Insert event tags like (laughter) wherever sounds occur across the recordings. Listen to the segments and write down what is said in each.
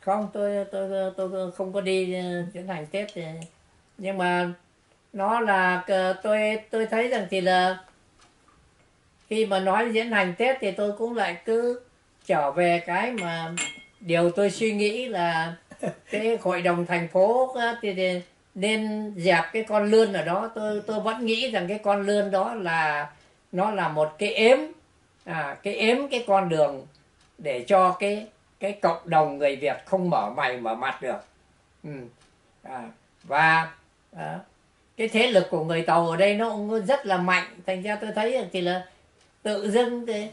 không tôi tôi tôi không có đi ờ, diễn hành tết nhưng mà nó là tôi tôi thấy rằng thì là khi mà nói diễn hành tết thì tôi cũng lại cứ trở về cái mà điều tôi suy nghĩ là (laughs) cái hội đồng thành phố thì nên dẹp cái con lươn ở đó. Tôi tôi vẫn nghĩ rằng cái con lươn đó là nó là một cái ếm à cái ếm cái con đường để cho cái cái cộng đồng người Việt không mở mày mở mặt được. Ừ. à, và à, cái thế lực của người tàu ở đây nó cũng rất là mạnh. Thành ra tôi thấy thì là tự dưng thì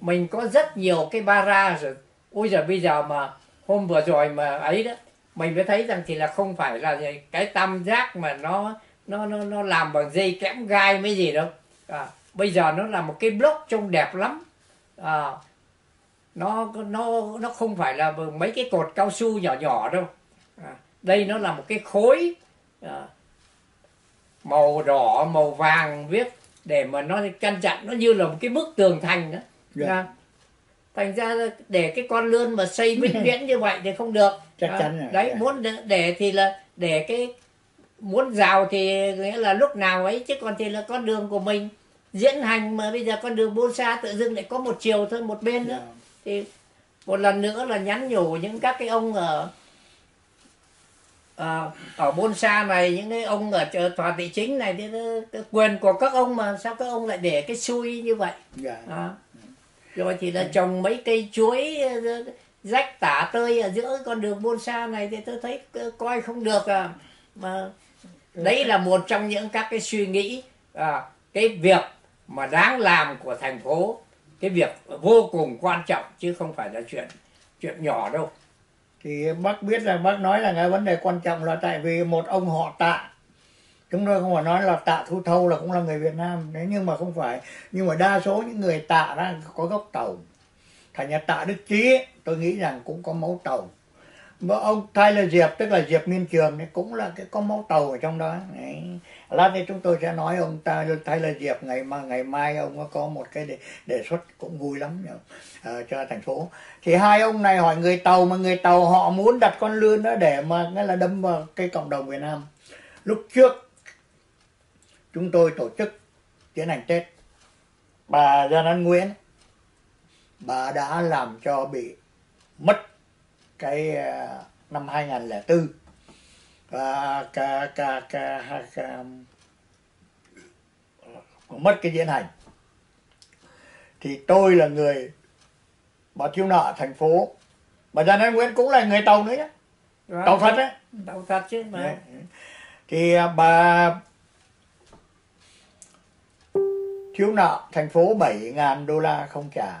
mình có rất nhiều cái bara rồi ôi giờ bây giờ mà hôm vừa rồi mà ấy đó mình mới thấy rằng thì là không phải là cái tam giác mà nó nó nó nó làm bằng dây kẽm gai mấy gì đâu. À, bây giờ nó là một cái block trông đẹp lắm. À, nó nó nó không phải là mấy cái cột cao su nhỏ nhỏ đâu à, đây nó là một cái khối à, màu đỏ màu vàng viết để mà nó căn chặn nó như là một cái bức tường thành đó yeah. Dạ. à, thành ra để cái con lươn mà xây vĩnh (laughs) viễn như vậy thì không được chắc chắn rồi. đấy muốn để thì là để cái muốn rào thì nghĩa là lúc nào ấy chứ còn thì là con đường của mình diễn hành mà bây giờ con đường buôn xa tự dưng lại có một chiều thôi một bên nữa yeah. Thì một lần nữa là nhắn nhủ những các cái ông ở à, ở bôn sa này những cái ông ở tòa thị chính này thì quyền của các ông mà sao các ông lại để cái xui như vậy. Dạ. à. rồi thì là trồng mấy cây chuối rách tả tơi ở giữa con đường buôn xa này thì tôi thấy coi không được à mà đấy là một trong những các cái suy nghĩ à, cái việc mà đáng làm của thành phố cái việc vô cùng quan trọng chứ không phải là chuyện chuyện nhỏ đâu. Thì bác biết là bác nói là cái vấn đề quan trọng là tại vì một ông họ tạ, chúng tôi không phải nói là tạ thu thâu là cũng là người việt nam. Đấy nhưng mà không phải, nhưng mà đa số những người tạ đó có gốc tàu. Thành nhà tạ đức chí, tôi nghĩ rằng cũng có máu tàu và ông Tyler Diệp tức là Diệp Miên Trường ấy, cũng là cái có máu tàu ở trong đó. Đấy. lát nữa chúng tôi sẽ nói ông Tyler, Tyler Diệp. Ngày mà ngày mai ông có một cái đề, đề xuất cũng vui lắm uh, cho thành phố. Thì hai ông này hỏi người tàu mà người tàu họ muốn đặt con lươn đó để mà nghĩa là đâm vào cái cộng đồng Việt Nam. Lúc trước chúng tôi tổ chức tiến hành Tết. Bà Gia An Nguyễn bà đã làm cho bị mất cái uh, năm 2004 và cả, cả, cả, cả, mất cái diễn hành. Thì tôi là người bà thiếu nợ thành phố. Bà Giang An Nguyễn cũng là người tàu nữa nhé Rồi, tàu thật đấy tàu thật chứ mà Đấy. thì à, bà thiếu nợ thành phố 7.000 đô la không trả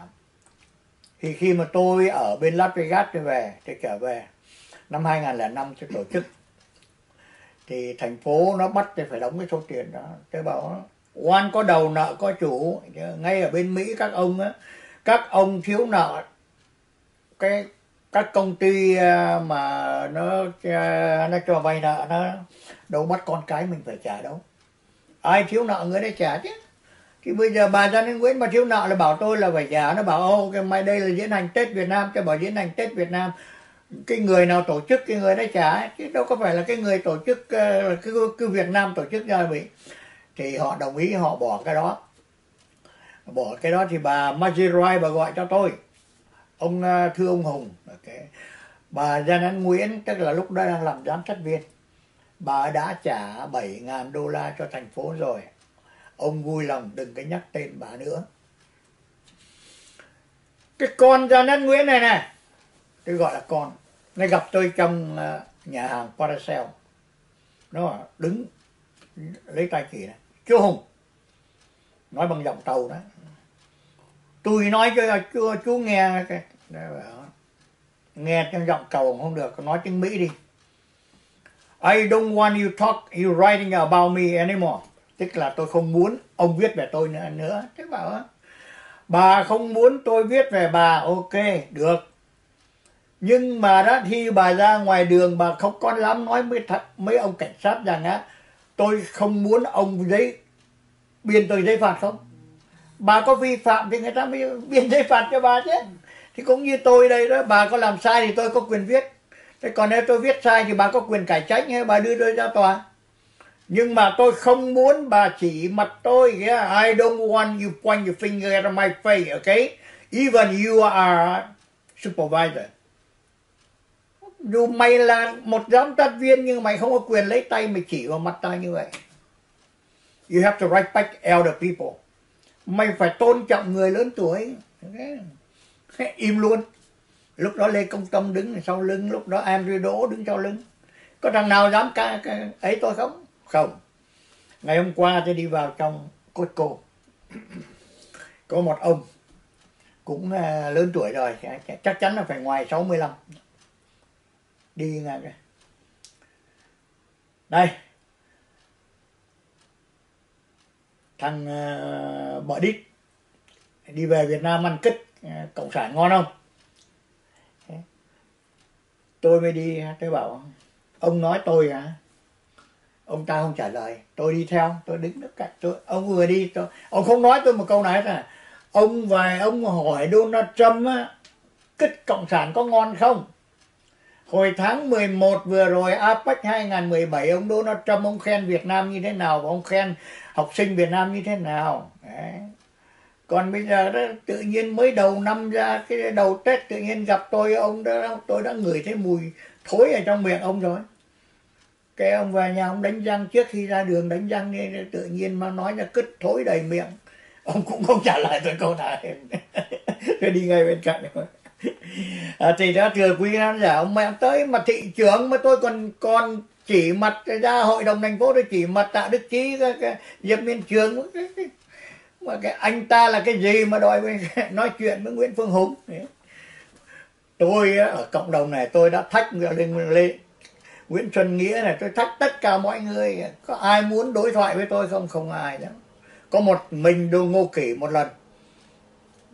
thì khi mà tôi ở bên Las Vegas tôi về, tôi trở về. Năm 2005 tôi tổ chức. Thì thành phố nó bắt tôi phải đóng cái số tiền đó. Tôi bảo, oan có đầu nợ có chủ. Ngay ở bên Mỹ các ông á, các ông thiếu nợ, cái các công ty à, mà nó à, nó cho vay nợ nó, đâu bắt con cái mình phải trả đâu. Ai thiếu nợ người đấy trả chứ? Thì bây giờ bà Giang Nguyễn mà thiếu nợ là bảo tôi là phải trả nó bảo, ô, cái mai đây là diễn hành Tết Việt Nam. Cho bảo diễn hành Tết Việt Nam. Cái người nào tổ chức, cái người đấy trả chứ đâu có phải là cái người tổ chức ờ, cái cái cứ Việt Nam tổ chức ra bị thì họ đồng ý, họ bỏ cái đó. Bỏ cái đó thì bà Majirai bà gọi cho tôi. Ông ờ, thưa ông Hùng. Okay. bà Giang An Nguyễn, tức là lúc đó đang làm giám sát viên. Bà đã trả 7.000 đô la cho thành phố rồi ông vui lòng đừng có nhắc tên bà nữa. Cái con Giang An Nguyễn này này. Tôi gọi là con. Nó gặp tôi trong ờ, nhà hàng Paracel. Nó đứng lấy tay chỉ này. Chú Hùng nói bằng giọng tàu đó. Tôi nói cho chú, chú nghe cái nghe trong giọng cầu không được nói tiếng Mỹ đi. I don't want you talk you writing about me anymore tức là tôi không muốn ông viết về tôi nữa nữa. Thế bảo bà không muốn tôi viết về bà. Ok được. Nhưng mà đó khi bà ra ngoài đường bà không có lắm nói với thật, mấy ông cảnh sát rằng á tôi không muốn ông giấy biên tôi giấy phạt không? Bà có vi phạm thì người ta mới biên giấy phạt cho bà chứ. Thì cũng như tôi đây đó bà có làm sai thì tôi có quyền viết. Thế còn nếu tôi viết sai thì bà có quyền cải trách hay bà đưa tôi ra tòa nhưng mà tôi không muốn bà chỉ mặt tôi yeah. I don't want you point your finger at my face okay? Even you are supervisor. Dù mày là một giám sát viên nhưng mày không có quyền lấy tay mày chỉ vào mặt ta như vậy. You have to respect elder people. Mày phải tôn trọng người lớn tuổi okay. (laughs) im luôn. Lúc đó lê công tâm đứng sau lưng lúc đó andrew đỗ đứng sau lưng. Có thằng nào dám ca, ca ấy tôi không? Không. Ngày hôm qua tôi đi vào trong Costco. Có một ông cũng à, lớn tuổi rồi à, chắc chắn là phải ngoài 65 đi ngang đây. Thằng uh, bọ đít đi về Việt Nam ăn kích cộng sản ngon không? Tôi mới đi tôi bảo ông nói tôi à ông ta không trả lời. Tôi đi theo tôi đứng nước cạnh tôi. Ông vừa đi tôi, ông không nói tôi một câu nói là ông vài ông hỏi Donald Trump á, kích cộng sản có ngon không? Hồi tháng 11 vừa rồi APEC 2017 ông Donald Trump ông khen Việt Nam như thế nào? Và ông khen học sinh Việt Nam như thế nào? Đấy. còn bây giờ đó tự nhiên mới đầu năm ra cái đầu Tết tự nhiên gặp tôi ông đó tôi đã ngửi thấy mùi thối ở trong miệng ông rồi cái ông về nhà ông đánh răng trước khi ra đường đánh răng nên tự nhiên mà nói là cứt thối đầy miệng. Ông cũng không trả lời tôi câu này. (laughs) Tôi đi ngay bên cạnh. À, thì đó thừa quý khán giả ông mẹ tới mà thị trưởng mà tôi còn còn chỉ mặt ra hội đồng thành phố tôi chỉ mặt tạ đức chí cái, cái diệp miên trường. Mà cái anh ta là cái gì mà đòi (laughs) nói chuyện với nguyễn phương hùng? Tôi ở cộng đồng này tôi đã thách lên lên Nguyễn Xuân Nghĩa này, tôi thách tất cả mọi người. Có ai muốn đối thoại với tôi không? Không ai đó có một mình đô ngô kỷ một lần.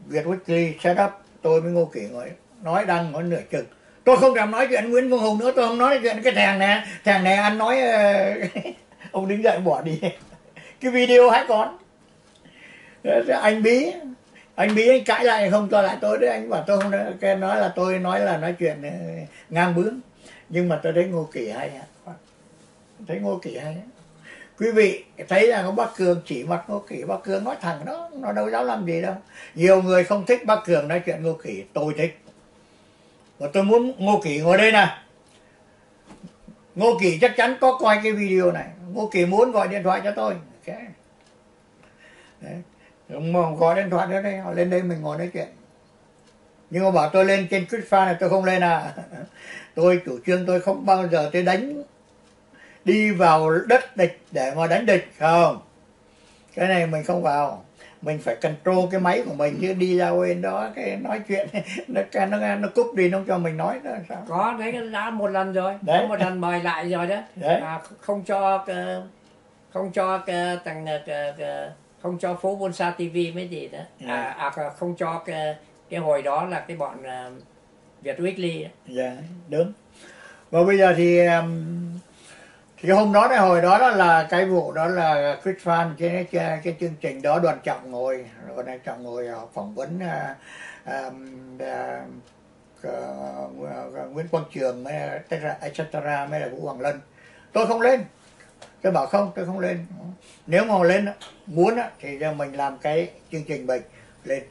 Việt Weekly set up, tôi với ngô kỷ ngồi. Nói đăng nói nửa chừng. Tôi không làm nói chuyện Nguyễn Văn Hùng nữa, tôi không nói chuyện cái thằng này. Thằng này anh nói ờ, (laughs) ông đứng dậy bỏ đi. Cái video hãy còn. Anh bí anh bí anh cãi lại không cho lại tôi đấy. Anh bảo tôi không nói là tôi nói là nói chuyện ờ, ngang bướng nhưng mà tôi thấy ngô kỳ hay thấy ngô kỳ hay quý vị thấy là có bác cường chỉ mặt ngô kỳ bác cường nói thẳng đó, nó đâu dám làm gì đâu. Nhiều người không thích bác cường nói chuyện ngô kỳ tôi thích. Và tôi muốn ngô kỳ ngồi đây nè. Ngô kỳ chắc chắn có coi cái video này. Ngô kỳ muốn gọi điện thoại cho tôi. Okay. Đấy. mà gọi điện thoại nữa đây họ lên đây mình ngồi nói chuyện. Nhưng mà bảo tôi lên trên Twitch này, tôi không lên à tôi chủ trương tôi không bao giờ tôi đánh đi vào đất địch để mà đánh địch không? Cái này mình không vào. Mình phải control cái máy của mình chứ đi ra bên đó cái nói chuyện (laughs) nó nó nó cúp đi nó cho mình nói đó sao? Có đấy đã một lần rồi. Đấy. có một lần mời lại rồi đó đấy. À, không cho không cho thằng không cho phố Bonsa TV mấy gì đó à, à không cho cái, cái hồi đó là cái bọn Việt Weekly dạ đúng. Và bây giờ thì um, thì hôm đó đấy hồi đó, đó là cái vụ đó là Chris Fan cái, cái cái chương trình đó đoàn trọng ngồi đoàn trọng ngồi à, phỏng vấn uh, um, uh, Nguyễn Quang Trường mới etc mới là Vũ Hoàng Lân. Tôi không lên. Tôi bảo không tôi không lên. Nếu mà lên muốn thì mình làm cái chương trình mình lên.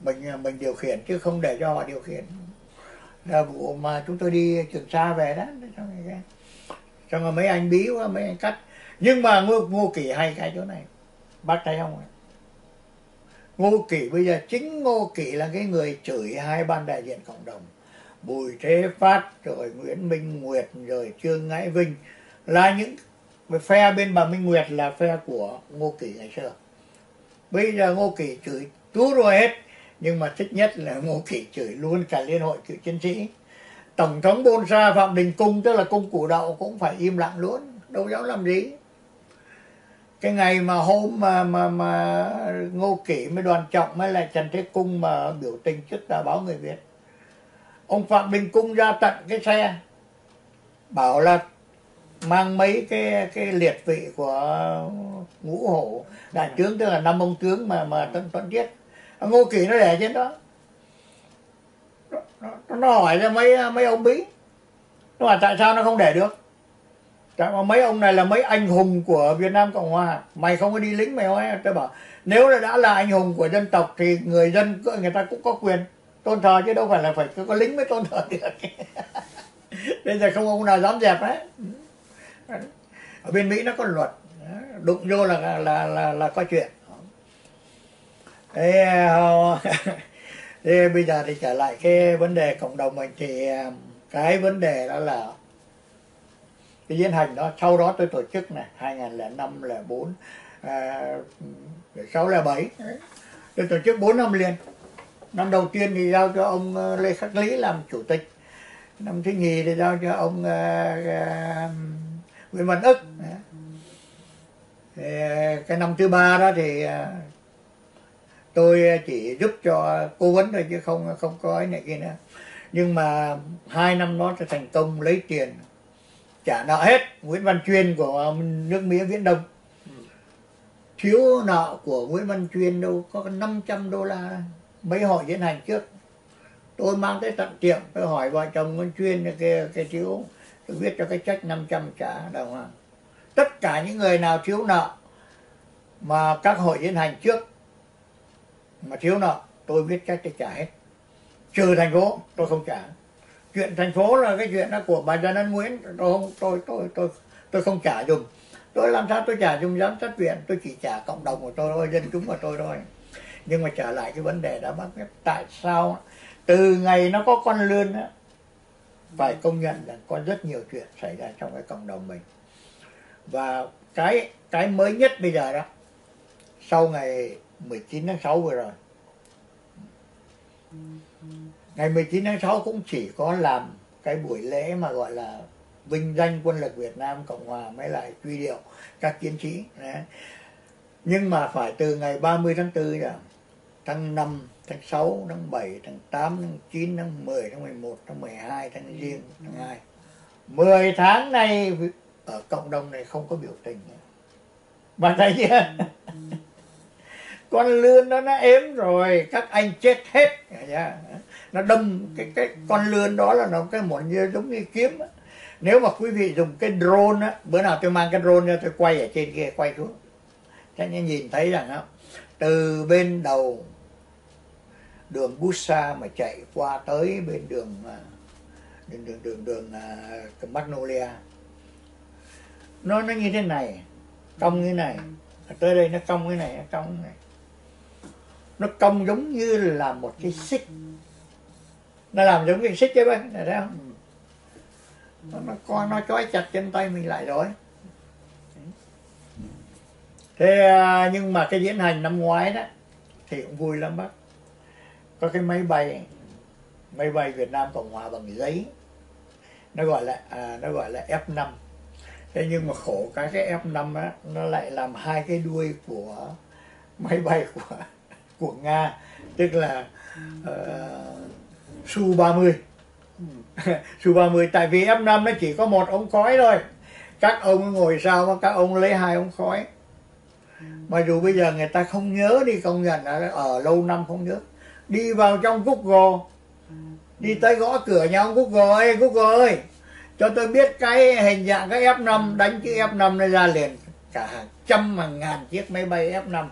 Mình mình điều khiển chứ không để cho họ điều khiển là vụ mà chúng tôi đi trường sa về đó xong rồi mấy anh bí quá mấy anh cắt. Nhưng mà ngô, ngô kỷ hay cái chỗ này bác thấy không ngô kỷ bây giờ chính ngô kỷ là cái người chửi hai ban đại diện cộng đồng. Bùi thế phát rồi nguyễn minh nguyệt rồi trương ngãi vinh. Là những phe bên bà minh nguyệt là phe của ngô kỷ ngày xưa. Bây giờ ngô kỷ chửi tú rồi hết nhưng mà thích nhất là ngô kỷ chửi luôn cả liên hội cựu chiến sĩ. Tổng thống bôn sa phạm đình cung, tức là cung củ đậu, cũng phải im lặng luôn. Đâu dám làm gì? Cái ngày mà hôm mà mà mà ngô kỷ mới đoàn trọng mới lại trần thế cung mà biểu tình trước tờ báo người việt. Ông phạm đình cung ra tận cái xe, bảo là mang mấy cái cái liệt vị của ngũ hổ. Đại tướng tức là năm ông tướng mà mà tân tuấn giết ngô kỳ nó để trên đó. Nó hỏi ra mấy mấy ông bí nó hỏi tại sao nó không để được? Tại mà mấy ông này là mấy anh hùng của Việt Nam Cộng Hòa. Mày không có đi lính mày nói tôi bảo nếu là đã là anh hùng của dân tộc thì người dân người ta cũng có quyền tôn thờ chứ đâu phải là phải có lính mới tôn thờ được. (laughs) Bây giờ không ông nào dám dẹp đấy ở bên Mỹ nó có luật. Đụng vô là là là là, là có chuyện thế, thế (laughs) bây giờ thì trở lại cái vấn đề cộng đồng mình thì à, cái vấn đề đó là cái diễn hành đó sau đó tôi tổ chức này 2005 04 à, 6 là 7, tôi tổ chức 4 năm liền. Năm đầu tiên thì giao cho ông à, Lê Khắc Lý làm chủ tịch. Năm thứ nhì thì giao cho ông à, Nguyễn Văn ức. Thì, cái năm thứ ba đó thì tôi chỉ giúp cho cố vấn thôi chứ không không có ấy này kia nữa. Nhưng mà hai năm nó sẽ thành công lấy tiền trả nợ hết Nguyễn Văn Chuyên của nước Mỹ Viễn Đông. Thiếu nợ của Nguyễn Văn Chuyên đâu có 500 đô la mấy hội diễn hành trước. Tôi mang tới tận tiệm, tôi hỏi vợ chồng Nguyễn Chuyên cái cái thiếu, tôi viết cho cái trách 500 trả đồng hàng. Tất cả những người nào thiếu nợ mà các hội diễn hành trước mà thiếu nợ, tôi viết cách để trả hết. Trừ thành phố, tôi không trả. Chuyện thành phố là cái chuyện đó của bà Trần An Nguyễn, tôi không, tôi tôi tôi tôi không trả dùng. Tôi làm sao tôi trả dùng giám sát viện, tôi chỉ trả cộng đồng của tôi thôi, dân chúng của tôi thôi. Nhưng mà trở lại cái vấn đề đã bác tại sao từ ngày nó có con lươn á, phải công nhận là có rất nhiều chuyện xảy ra trong cái cộng đồng mình. Và cái cái mới nhất bây giờ đó, sau ngày 19 tháng 6 vừa rồi ngày 19 tháng 6 cũng chỉ có làm cái buổi lễ mà gọi là vinh danh quân lực Việt Nam Cộng Hòa mới lại truy điệu các chiến sĩ Đấy. nhưng mà phải từ ngày 30 tháng 4 rồi tháng 5 tháng 6 tháng 7 tháng 8 tháng 9 tháng 10 tháng 11 tháng 12 tháng riêng, tháng 2 10 tháng này ở cộng đồng này không có biểu tình nữa. bạn thấy chưa ừ, ừ con lươn đó nó ếm rồi các anh chết hết. Dạ. Nó đâm cái cái con lươn đó là nó cái một như giống như kiếm đó. nếu mà quý vị dùng cái drone á bữa nào tôi mang cái drone ra tôi quay ở trên kia quay xuống. Sẽ nhìn thấy rằng á từ bên đầu đường Busa mà chạy qua tới bên đường à, đường đường đường đường, à, đường Magnolia. Nó nó như thế này cong như này tới đây nó cong cái này nó cong cái này nó cong giống như là một cái xích. Nó làm giống cái xích chứ bác này thấy không? Nó, nó con nó trói chặt trên tay mình lại rồi. Thế à, nhưng mà cái diễn hành năm ngoái đó thì cũng vui lắm bác. Có cái máy bay máy bay Việt Nam Cộng Hòa bằng giấy. Nó gọi là à, nó gọi là F5 thế nhưng mà khổ cái cái F5 á nó lại làm hai cái đuôi của máy bay của của Nga tức là uh, Su 30 (laughs) Su 30 tại vì F5 nó chỉ có một ống khói thôi. Các ông ngồi sau mà các ông lấy hai ống khói. Mà dù bây giờ người ta không nhớ đi công nhận là ở lâu năm không nhớ. Đi vào trong Google đi tới gõ cửa nhà ông Google ơi Google ơi. Cho tôi biết cái hình dạng cái F5 đánh chữ F5 nó ra liền. Cả hàng trăm hàng ngàn chiếc máy bay F5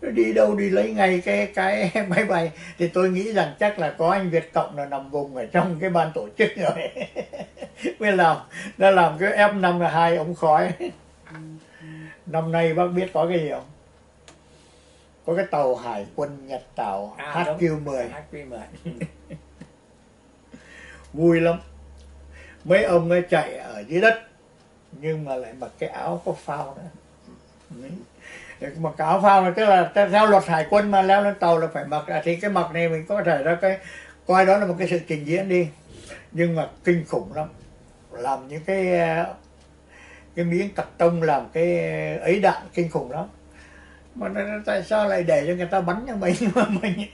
đi đâu đi lấy ngay cái cái (laughs) máy bay. Thì tôi nghĩ rằng chắc là có anh Việt Cộng là nằm vùng ở trong cái ban tổ chức rồi. (laughs) Mới làm nó làm cái F5 là hai ống khói. (laughs) Năm nay bác biết có cái gì không? Có cái tàu hải quân Nhật tàu à, HQ10 HQ10 vui lắm. Mấy ông ấy chạy ở dưới đất nhưng mà lại mặc cái áo có phao nữa mặc áo phao là tức là theo luật hải quân mà leo lên tàu là phải mặc. À, thì cái mặc này mình có thể ra cái coi đó là một cái sự trình diễn đi. Nhưng mà kinh khủng lắm. Làm những cái à, cái miếng cắt tông làm cái ấy đạn kinh khủng lắm. Mà tại sao lại để cho người ta bắn cho mình mà (laughs) mình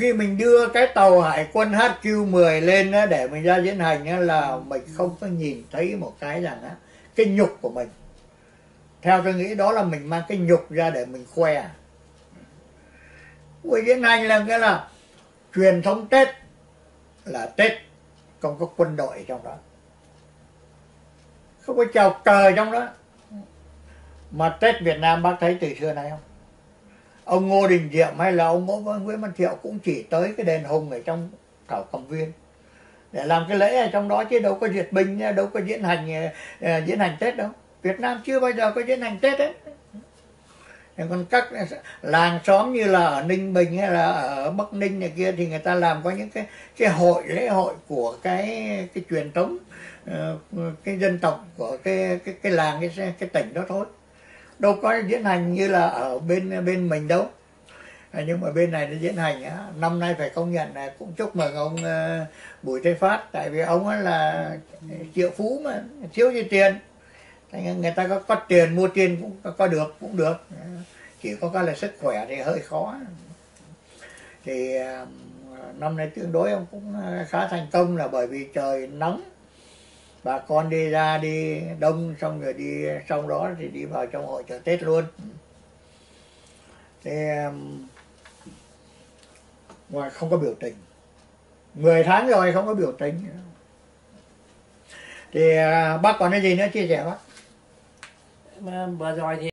khi mình đưa cái tàu hải quân HQ10 lên để mình ra diễn hành là mình không có nhìn thấy một cái rằng á, cái nhục của mình theo tôi nghĩ đó là mình mang cái nhục ra để mình khoe. Buổi diễn hành là cái là truyền thống tết là tết, không có quân đội trong đó. Không có chào cờ trong đó. Mà tết việt nam bác thấy từ xưa nay không? Ông ngô đình diệm hay là ông nguyễn văn thiệu cũng chỉ tới cái đền hùng ở trong thảo cầm viên để làm cái lễ ở trong đó chứ đâu có duyệt binh, đâu có diễn hành ờ, diễn hành tết đâu việt nam chưa bao giờ có diễn hành tết đấy còn các làng xóm như là ở ninh bình hay là ở bắc ninh này kia thì người ta làm có những cái cái hội, lễ hội của cái cái truyền thống ờ, cái dân tộc của cái cái cái làng, cái cái tỉnh đó thôi. Đâu có diễn hành như là ở bên bên mình đâu. À, nhưng mà bên này nó diễn hành á, năm nay phải công nhận là cũng chúc mừng ông ờ, bùi Tây phát. Tại vì ông ấy là triệu phú mà, thiếu gì tiền người ta có có tiền mua tiền cũng có, có được cũng được. Chỉ có cái là sức khỏe thì hơi khó. Thì ờ, năm nay tương đối ông cũng ờ, khá thành công là bởi vì trời nóng. Bà con đi ra đi đông xong rồi đi xong đó thì đi vào trong hội chợ tết luôn. Thì ngoài không có biểu tình. 10 tháng rồi không có biểu tình. Thì ờ, bác còn cái gì nữa? Chia sẻ bác vừa rồi thì